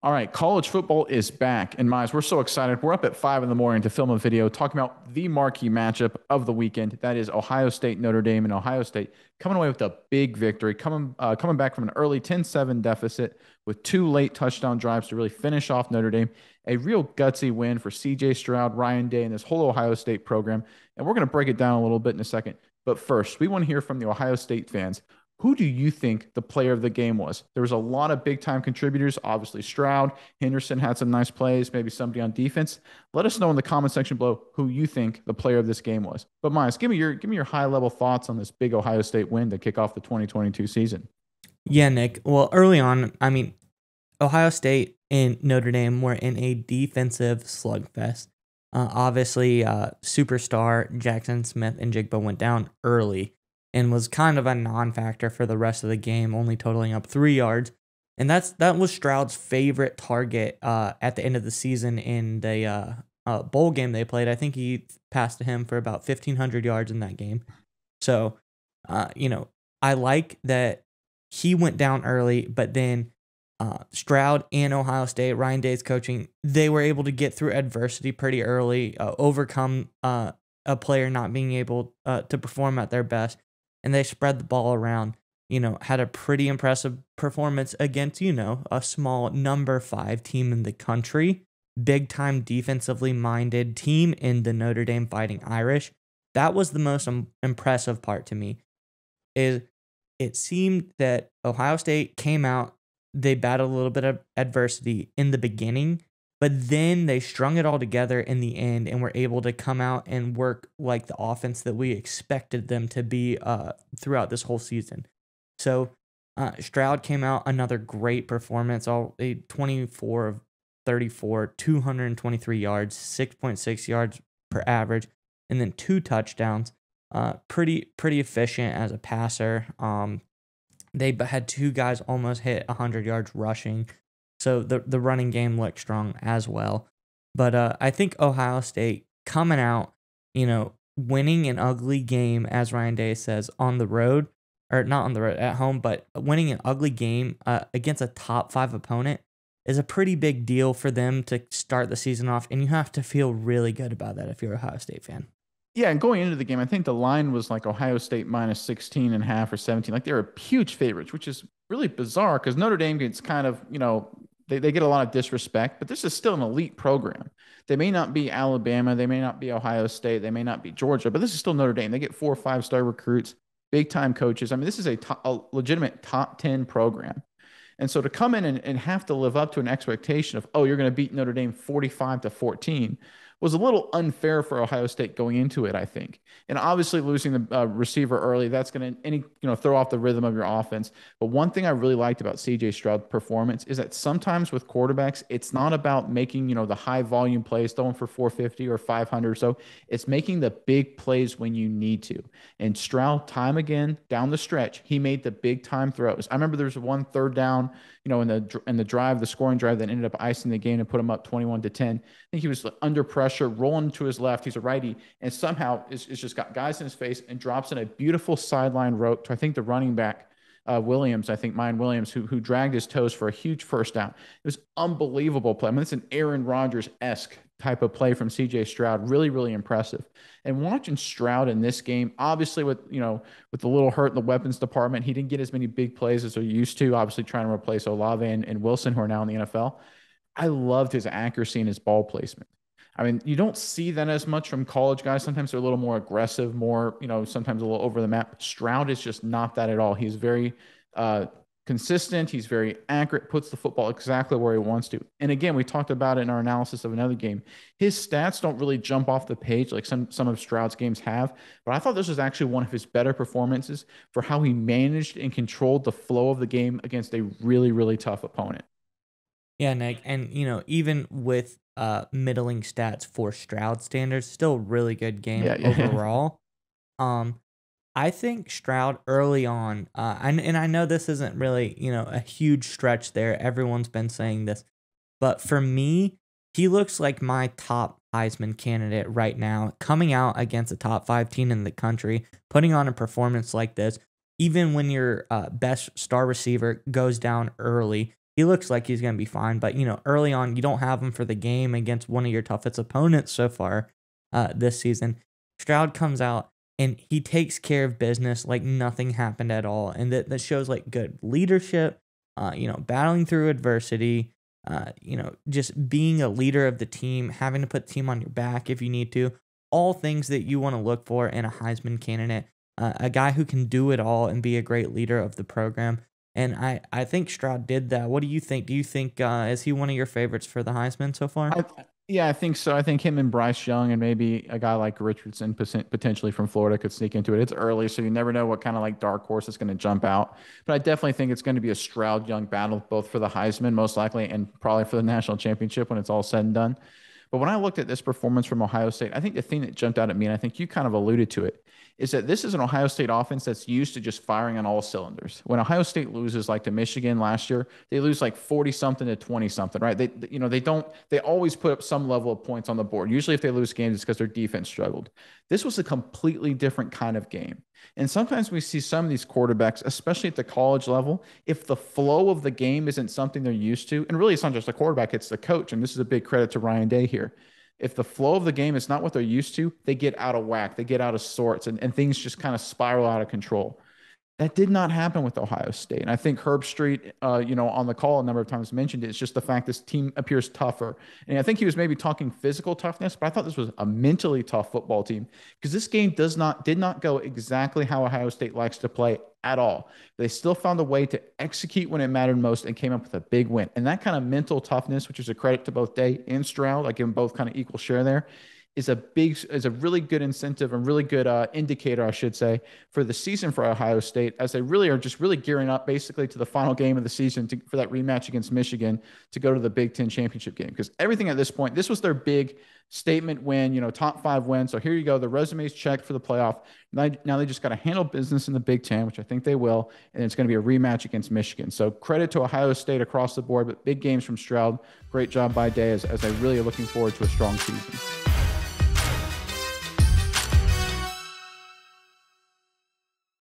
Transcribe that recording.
All right, college football is back. And Mize, we're so excited. We're up at five in the morning to film a video talking about the marquee matchup of the weekend. That is Ohio State, Notre Dame, and Ohio State coming away with a big victory, coming uh, coming back from an early 10-7 deficit with two late touchdown drives to really finish off Notre Dame. A real gutsy win for CJ Stroud, Ryan Day, and this whole Ohio State program. And we're going to break it down a little bit in a second. But first, we want to hear from the Ohio State fans. Who do you think the player of the game was? There was a lot of big time contributors. Obviously, Stroud, Henderson had some nice plays, maybe somebody on defense. Let us know in the comment section below who you think the player of this game was. But Miles, give me your give me your high level thoughts on this big Ohio State win to kick off the 2022 season. Yeah, Nick. Well, early on, I mean, Ohio State and Notre Dame were in a defensive slugfest. Uh, obviously, uh, superstar Jackson Smith-Njigba went down early and was kind of a non-factor for the rest of the game, only totaling up three yards. And that's that was Stroud's favorite target uh, at the end of the season in the uh, uh, bowl game they played. I think he passed to him for about fifteen hundred yards in that game. So, uh, you know, I like that he went down early, but then uh, Stroud and Ohio State, Ryan Day's coaching, they were able to get through adversity pretty early, uh, overcome a player not being able to perform at their best, and they spread the ball around. You know, had a pretty impressive performance against, you know, a small number five team in the country, big time defensively minded team in the Notre Dame Fighting Irish. That was the most impressive part to me. Is it seemed that Ohio State came out, they battled a little bit of adversity in the beginning, but then they strung it all together in the end and were able to come out and work like the offense that we expected them to be uh, throughout this whole season. So uh, Stroud came out another great performance, all a 24 of 34, 223 yards, 6.6 yards per average, and then two touchdowns. Uh, pretty pretty efficient as a passer. Um, they had two guys almost hit 100 yards rushing. So the the running game looked strong as well. But uh, I think Ohio State coming out, you know, winning an ugly game, as Ryan Day says, on the road, or not on the road, at home, but winning an ugly game uh, against a top five opponent is a pretty big deal for them to start the season off. And you have to feel really good about that if you're a Ohio State fan. Yeah, and going into the game, I think the line was like Ohio State minus 16 and a half or 17. Like they were huge favorites, which is really bizarre because Notre Dame gets kind of, you know, they, they get a lot of disrespect, but this is still an elite program. They may not be Alabama, they may not be Ohio State, they may not be Georgia, but this is still Notre Dame. They get four or five star recruits, big time coaches. I mean, this is a, a legitimate top 10 program. And so to come in and, and have to live up to an expectation of, oh, you're going to beat Notre Dame 45 to 14 was a little unfair for Ohio State going into it, I think. And obviously losing the uh, receiver early, that's going to any you know throw off the rhythm of your offense. But one thing I really liked about CJ Stroud's performance is that sometimes with quarterbacks, it's not about making you know the high volume plays, throwing for 450 or 500 or so. It's making the big plays when you need to. And Stroud, time again down the stretch, he made the big time throws. I remember there was one third down you know, in the in the drive, the scoring drive that ended up icing the game and put him up 21 to 10. I think he was under pressure, rolling to his left. He's a righty, and somehow it's, it's just got guys in his face and drops in a beautiful sideline rope to I think the running back uh, Williams, I think Miyan Williams, who who dragged his toes for a huge first down. It was unbelievable play. I mean, it's an Aaron Rodgers esque type of play from CJ Stroud. Really, really impressive. And watching Stroud in this game, obviously with you know with the little hurt in the weapons department, he didn't get as many big plays as he used to. Obviously, trying to replace Olave and, and Wilson, who are now in the NFL. I loved his accuracy and his ball placement. I mean, you don't see that as much from college guys. Sometimes they're a little more aggressive, more, you know, sometimes a little over the map. Stroud is just not that at all. He's very uh, consistent. He's very accurate, puts the football exactly where he wants to. And again, we talked about it in our analysis of another game. His stats don't really jump off the page like some, some of Stroud's games have, but I thought this was actually one of his better performances for how he managed and controlled the flow of the game against a really, really tough opponent. Yeah, Nick. And, you know, even with uh, middling stats for Stroud standards, still really good game yeah, yeah. overall. Um, I think Stroud early on, uh, and, and I know this isn't really, you know, a huge stretch there. Everyone's been saying this. But for me, he looks like my top Heisman candidate right now, coming out against a top five team in the country, putting on a performance like this, even when your uh, best star receiver goes down early, he looks like he's going to be fine. But, you know, early on, you don't have him for the game against one of your toughest opponents so far uh, this season. Stroud comes out and he takes care of business like nothing happened at all. And that, that shows like good leadership, uh, you know, battling through adversity, uh, you know, just being a leader of the team, having to put team on your back if you need to. All things that you want to look for in a Heisman candidate, uh, a guy who can do it all and be a great leader of the program. And I, I think Stroud did that. What do you think? Do you think uh, is he one of your favorites for the Heisman so far? I, yeah, I think so. I think him and Bryce Young and maybe a guy like Richardson potentially from Florida could sneak into it. It's early, so you never know what kind of like dark horse is going to jump out. But I definitely think it's going to be a Stroud Young battle, both for the Heisman, most likely, and probably for the national championship when it's all said and done. But when I looked at this performance from Ohio State, I think the thing that jumped out at me, and I think you kind of alluded to it, is that this is an Ohio State offense that's used to just firing on all cylinders. When Ohio State loses like to Michigan last year, they lose like 40 something to 20 something, right? They you know, they don't they always put up some level of points on the board. Usually if they lose games it's because their defense struggled. This was a completely different kind of game. And sometimes we see some of these quarterbacks, especially at the college level, if the flow of the game isn't something they're used to, and really it's not just the quarterback, it's the coach, and this is a big credit to Ryan Day here if the flow of the game is not what they're used to, they get out of whack, they get out of sorts, and, and things just kind of spiral out of control. That did not happen with Ohio State. And I think Herbstreit, uh, you know, on the call a number of times mentioned it. It's just the fact this team appears tougher. And I think he was maybe talking physical toughness, but I thought this was a mentally tough football team because this game does not did not go exactly how Ohio State likes to play at all. They still found a way to execute when it mattered most and came up with a big win. And that kind of mental toughness, which is a credit to both Day and Stroud, I give them both kind of equal share there is a big is a really good incentive and really good uh, indicator, I should say, for the season for Ohio State as they really are just really gearing up basically to the final game of the season to, for that rematch against Michigan to go to the Big Ten championship game. Because everything at this point, this was their big statement win, you know, top five win. So here you go. The resume's checked for the playoff. Now, now they just got to handle business in the Big Ten, which I think they will. And it's going to be a rematch against Michigan. So credit to Ohio State across the board, but big games from Stroud. Great job by Day as, as I really are looking forward to a strong season.